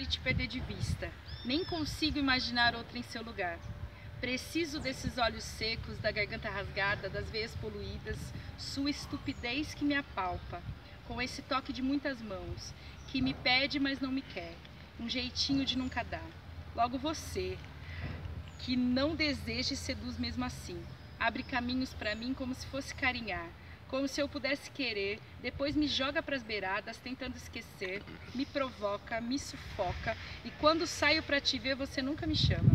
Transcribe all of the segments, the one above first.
e te perder de vista. Nem consigo imaginar outra em seu lugar. Preciso desses olhos secos, da garganta rasgada, das veias poluídas, sua estupidez que me apalpa, com esse toque de muitas mãos, que me pede, mas não me quer, um jeitinho de nunca dar. Logo você, que não deseja e seduz mesmo assim, abre caminhos para mim como se fosse carinhar, como se eu pudesse querer, depois me joga para as beiradas, tentando esquecer, me provoca, me sufoca, e quando saio para te ver, você nunca me chama.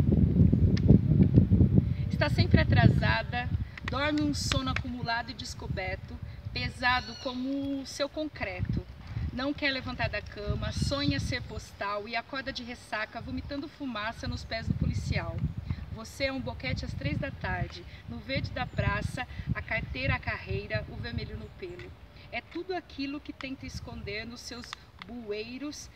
Está sempre atrasada, dorme um sono acumulado e descoberto, pesado como o seu concreto. Não quer levantar da cama, sonha ser postal e acorda de ressaca, vomitando fumaça nos pés do policial. Você é um boquete às três da tarde, no verde da praça, carteira, a carreira, o vermelho no pelo. É tudo aquilo que tenta esconder nos seus bueiros.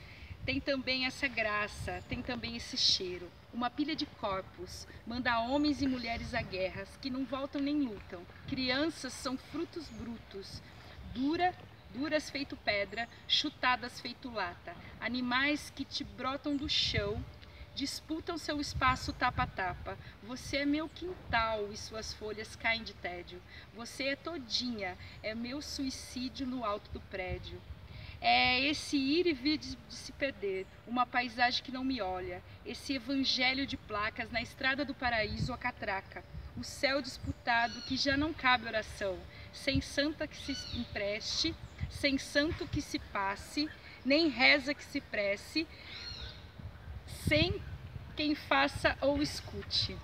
Tem também essa graça, tem também esse cheiro. Uma pilha de corpos, manda homens e mulheres a guerras, que não voltam nem lutam. Crianças são frutos brutos, dura duras feito pedra, chutadas feito lata. Animais que te brotam do chão disputam seu espaço tapa a tapa. Você é meu quintal e suas folhas caem de tédio. Você é todinha, é meu suicídio no alto do prédio. É esse ir e vir de, de se perder, uma paisagem que não me olha, esse evangelho de placas na estrada do paraíso a catraca, o céu disputado que já não cabe oração, sem santa que se empreste, sem santo que se passe, nem reza que se prece, sem quem faça ou escute.